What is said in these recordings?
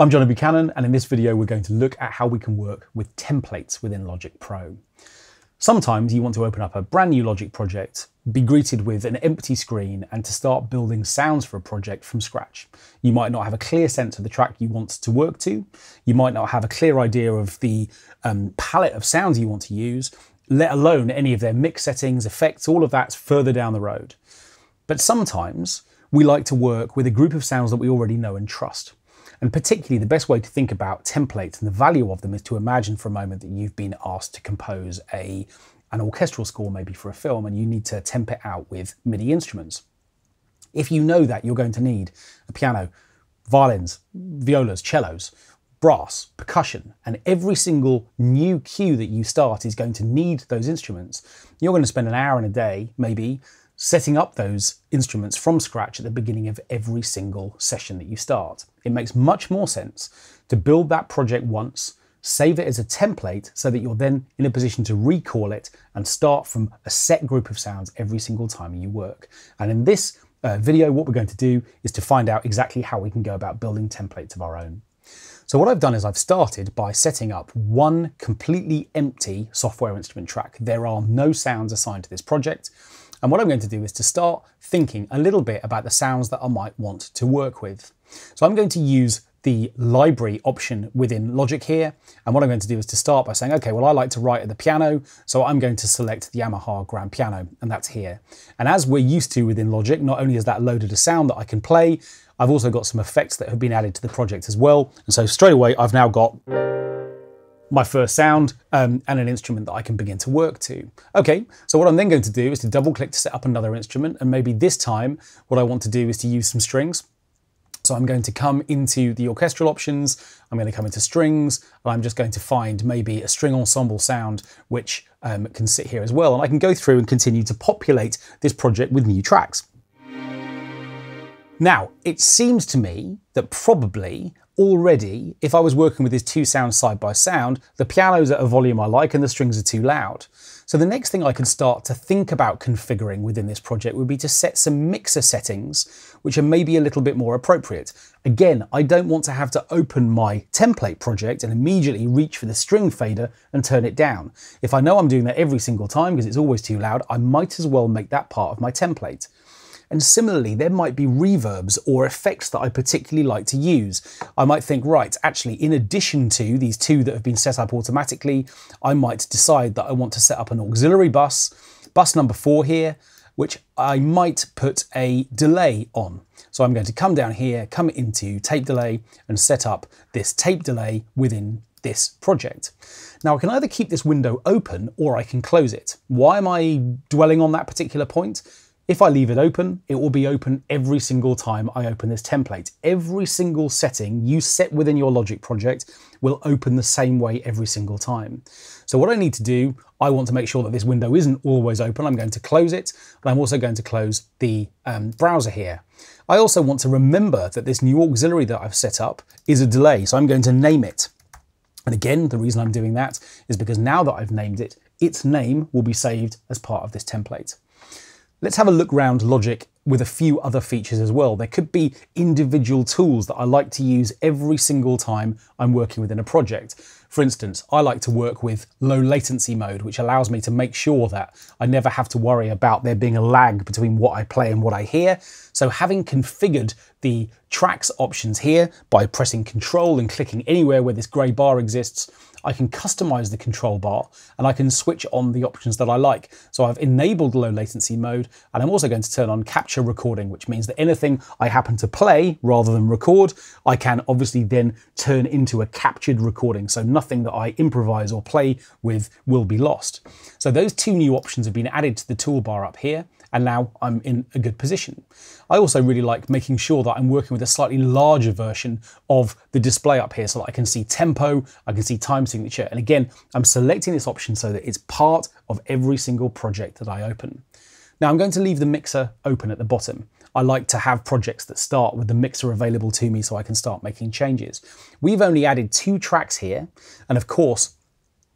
I'm Jono Buchanan, and in this video, we're going to look at how we can work with templates within Logic Pro. Sometimes you want to open up a brand new Logic project, be greeted with an empty screen, and to start building sounds for a project from scratch. You might not have a clear sense of the track you want to work to. You might not have a clear idea of the um, palette of sounds you want to use, let alone any of their mix settings, effects, all of that's further down the road. But sometimes we like to work with a group of sounds that we already know and trust. And particularly, the best way to think about templates and the value of them is to imagine for a moment that you've been asked to compose a, an orchestral score, maybe for a film, and you need to temp it out with MIDI instruments. If you know that, you're going to need a piano, violins, violas, cellos, brass, percussion, and every single new cue that you start is going to need those instruments. You're going to spend an hour in a day, maybe, setting up those instruments from scratch at the beginning of every single session that you start. It makes much more sense to build that project once, save it as a template so that you're then in a position to recall it and start from a set group of sounds every single time you work. And in this uh, video, what we're going to do is to find out exactly how we can go about building templates of our own. So what I've done is I've started by setting up one completely empty software instrument track. There are no sounds assigned to this project. And what I'm going to do is to start thinking a little bit about the sounds that I might want to work with. So I'm going to use the library option within Logic here. And what I'm going to do is to start by saying, okay, well, I like to write at the piano. So I'm going to select the Yamaha Grand Piano and that's here. And as we're used to within Logic, not only is that loaded a sound that I can play, I've also got some effects that have been added to the project as well. And so straight away, I've now got my first sound um, and an instrument that I can begin to work to. Okay, so what I'm then going to do is to double click to set up another instrument and maybe this time what I want to do is to use some strings. So I'm going to come into the orchestral options, I'm going to come into strings, and I'm just going to find maybe a string ensemble sound which um, can sit here as well. And I can go through and continue to populate this project with new tracks. Now, it seems to me that probably already, if I was working with these two sounds side by sound, the piano's at a volume I like and the strings are too loud. So the next thing I can start to think about configuring within this project would be to set some mixer settings, which are maybe a little bit more appropriate. Again, I don't want to have to open my template project and immediately reach for the string fader and turn it down. If I know I'm doing that every single time because it's always too loud, I might as well make that part of my template. And similarly, there might be reverbs or effects that I particularly like to use. I might think, right, actually, in addition to these two that have been set up automatically, I might decide that I want to set up an auxiliary bus, bus number four here, which I might put a delay on. So I'm going to come down here, come into tape delay and set up this tape delay within this project. Now I can either keep this window open or I can close it. Why am I dwelling on that particular point? If I leave it open, it will be open every single time I open this template. Every single setting you set within your Logic project will open the same way every single time. So what I need to do, I want to make sure that this window isn't always open. I'm going to close it, but I'm also going to close the um, browser here. I also want to remember that this new auxiliary that I've set up is a delay, so I'm going to name it. And again, the reason I'm doing that is because now that I've named it, its name will be saved as part of this template. Let's have a look around Logic with a few other features as well. There could be individual tools that I like to use every single time I'm working within a project. For instance, I like to work with low latency mode, which allows me to make sure that I never have to worry about there being a lag between what I play and what I hear. So having configured the tracks options here by pressing control and clicking anywhere where this gray bar exists, I can customize the control bar and I can switch on the options that I like. So I've enabled low latency mode and I'm also going to turn on capture recording, which means that anything I happen to play rather than record, I can obviously then turn into a captured recording. So nothing that I improvise or play with will be lost. So those two new options have been added to the toolbar up here and now I'm in a good position. I also really like making sure that I'm working with a slightly larger version of the display up here so that I can see tempo, I can see time signature, and again, I'm selecting this option so that it's part of every single project that I open. Now I'm going to leave the mixer open at the bottom. I like to have projects that start with the mixer available to me so I can start making changes. We've only added two tracks here, and of course,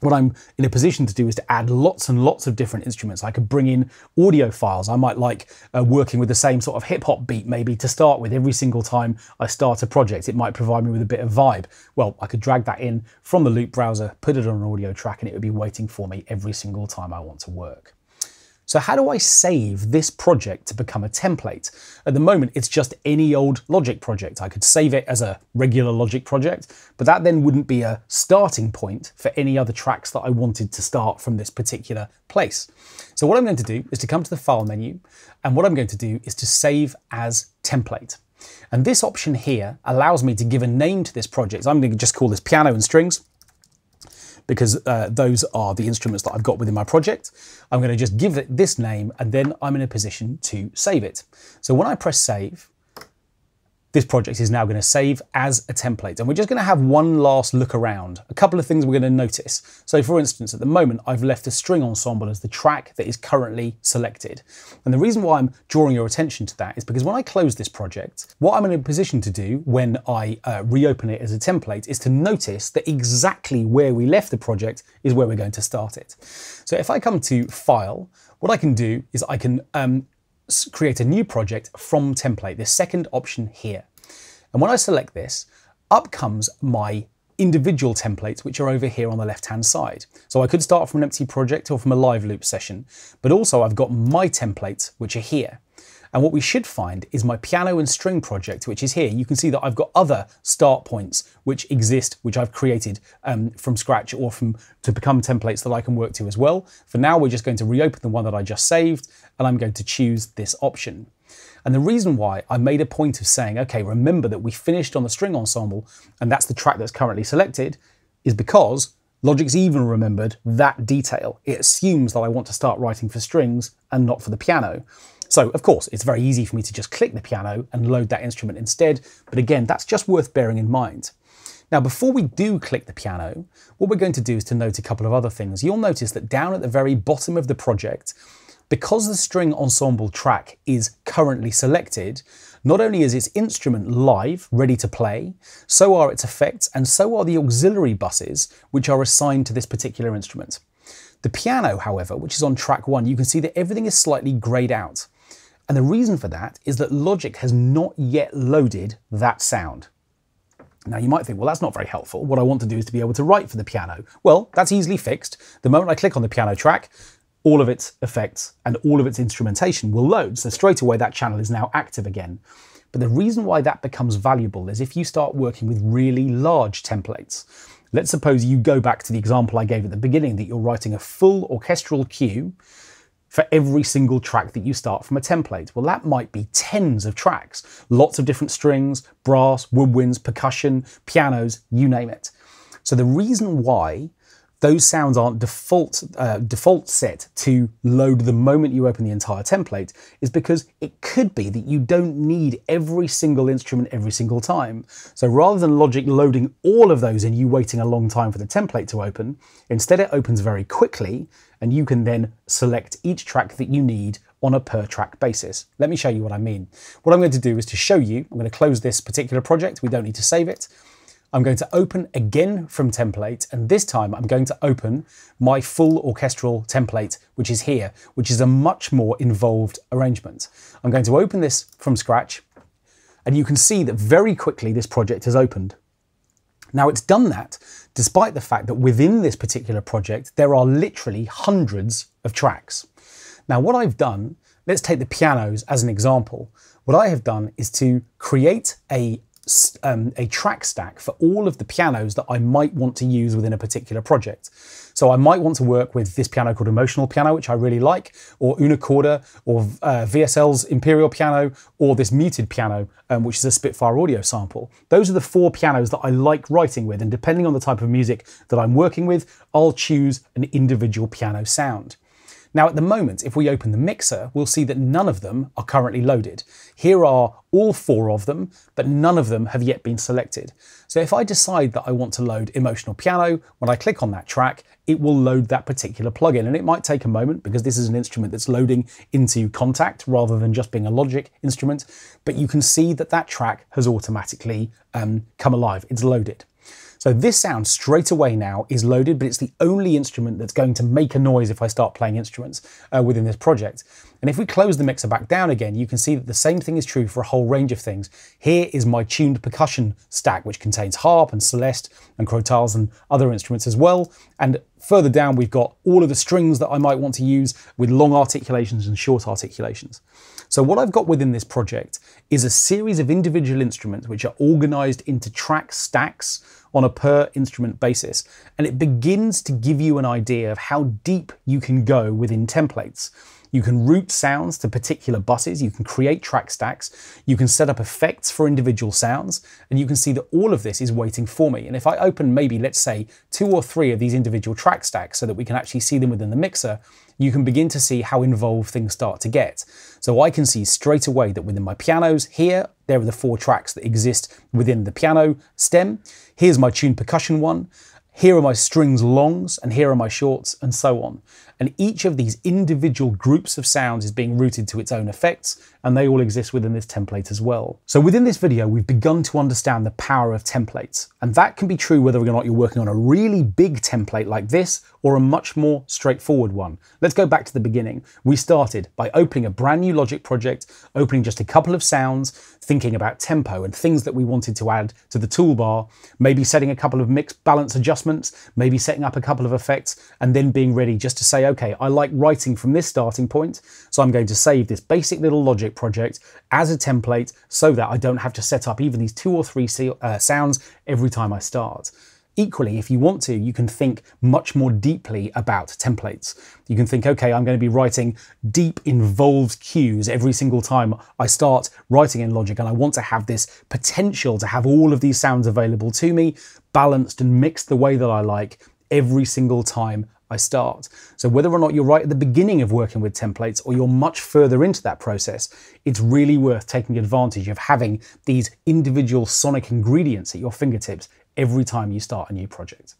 what I'm in a position to do is to add lots and lots of different instruments. I could bring in audio files. I might like uh, working with the same sort of hip hop beat maybe to start with every single time I start a project. It might provide me with a bit of vibe. Well, I could drag that in from the loop browser, put it on an audio track, and it would be waiting for me every single time I want to work. So how do I save this project to become a template? At the moment, it's just any old Logic project. I could save it as a regular Logic project, but that then wouldn't be a starting point for any other tracks that I wanted to start from this particular place. So what I'm going to do is to come to the File menu, and what I'm going to do is to save as template. And this option here allows me to give a name to this project. I'm going to just call this piano and strings because uh, those are the instruments that I've got within my project. I'm going to just give it this name and then I'm in a position to save it. So when I press save, this project is now going to save as a template. And we're just going to have one last look around. A couple of things we're going to notice. So for instance, at the moment, I've left a string ensemble as the track that is currently selected. And the reason why I'm drawing your attention to that is because when I close this project, what I'm in a position to do when I uh, reopen it as a template is to notice that exactly where we left the project is where we're going to start it. So if I come to File, what I can do is I can um, create a new project from template, this second option here. And when I select this, up comes my individual templates, which are over here on the left-hand side. So I could start from an empty project or from a live loop session, but also I've got my templates, which are here. And what we should find is my piano and string project, which is here. You can see that I've got other start points which exist, which I've created um, from scratch or from to become templates that I can work to as well. For now, we're just going to reopen the one that I just saved, and I'm going to choose this option. And the reason why I made a point of saying, okay, remember that we finished on the string ensemble, and that's the track that's currently selected, is because Logic's even remembered that detail. It assumes that I want to start writing for strings and not for the piano. So of course, it's very easy for me to just click the piano and load that instrument instead. But again, that's just worth bearing in mind. Now, before we do click the piano, what we're going to do is to note a couple of other things. You'll notice that down at the very bottom of the project, because the string ensemble track is currently selected, not only is its instrument live, ready to play, so are its effects and so are the auxiliary buses which are assigned to this particular instrument. The piano, however, which is on track one, you can see that everything is slightly greyed out. And the reason for that is that Logic has not yet loaded that sound. Now you might think, well, that's not very helpful. What I want to do is to be able to write for the piano. Well, that's easily fixed. The moment I click on the piano track, all of its effects and all of its instrumentation will load. So straight away that channel is now active again. But the reason why that becomes valuable is if you start working with really large templates. Let's suppose you go back to the example I gave at the beginning that you're writing a full orchestral cue for every single track that you start from a template. Well, that might be tens of tracks, lots of different strings, brass, woodwinds, percussion, pianos, you name it. So the reason why those sounds aren't default, uh, default set to load the moment you open the entire template is because it could be that you don't need every single instrument every single time. So rather than Logic loading all of those and you waiting a long time for the template to open, instead it opens very quickly and you can then select each track that you need on a per track basis. Let me show you what I mean. What I'm going to do is to show you, I'm going to close this particular project, we don't need to save it. I'm going to open again from template, and this time I'm going to open my full orchestral template, which is here, which is a much more involved arrangement. I'm going to open this from scratch, and you can see that very quickly this project has opened. Now it's done that despite the fact that within this particular project, there are literally hundreds of tracks. Now what I've done, let's take the pianos as an example. What I have done is to create a um, a track stack for all of the pianos that I might want to use within a particular project. So I might want to work with this piano called Emotional Piano, which I really like, or Una Corda, or uh, VSL's Imperial Piano, or this muted piano, um, which is a Spitfire audio sample. Those are the four pianos that I like writing with, and depending on the type of music that I'm working with, I'll choose an individual piano sound. Now at the moment, if we open the mixer, we'll see that none of them are currently loaded. Here are all four of them, but none of them have yet been selected. So if I decide that I want to load Emotional Piano, when I click on that track, it will load that particular plugin. And it might take a moment because this is an instrument that's loading into Kontakt rather than just being a Logic instrument. But you can see that that track has automatically um, come alive. It's loaded. So this sound straight away now is loaded, but it's the only instrument that's going to make a noise if I start playing instruments uh, within this project. And if we close the mixer back down again, you can see that the same thing is true for a whole range of things. Here is my tuned percussion stack, which contains harp and celeste and crotales and other instruments as well. And further down, we've got all of the strings that I might want to use with long articulations and short articulations. So what I've got within this project is a series of individual instruments which are organized into track stacks on a per instrument basis. And it begins to give you an idea of how deep you can go within templates. You can route sounds to particular buses, you can create track stacks, you can set up effects for individual sounds, and you can see that all of this is waiting for me. And if I open maybe, let's say, two or three of these individual track stacks so that we can actually see them within the mixer, you can begin to see how involved things start to get. So I can see straight away that within my pianos here, there are the four tracks that exist within the piano stem. Here's my tuned percussion one. Here are my strings longs, and here are my shorts, and so on. And each of these individual groups of sounds is being routed to its own effects, and they all exist within this template as well. So within this video, we've begun to understand the power of templates. And that can be true whether or not you're working on a really big template like this, or a much more straightforward one. Let's go back to the beginning. We started by opening a brand new Logic project, opening just a couple of sounds, thinking about tempo and things that we wanted to add to the toolbar, maybe setting a couple of mix balance adjustments, maybe setting up a couple of effects, and then being ready just to say, okay, I like writing from this starting point, so I'm going to save this basic little Logic project as a template so that I don't have to set up even these two or three uh, sounds every time I start. Equally, if you want to, you can think much more deeply about templates. You can think, okay, I'm going to be writing deep, involved cues every single time I start writing in Logic, and I want to have this potential to have all of these sounds available to me, balanced and mixed the way that I like every single time I start. So whether or not you're right at the beginning of working with templates or you're much further into that process, it's really worth taking advantage of having these individual sonic ingredients at your fingertips every time you start a new project.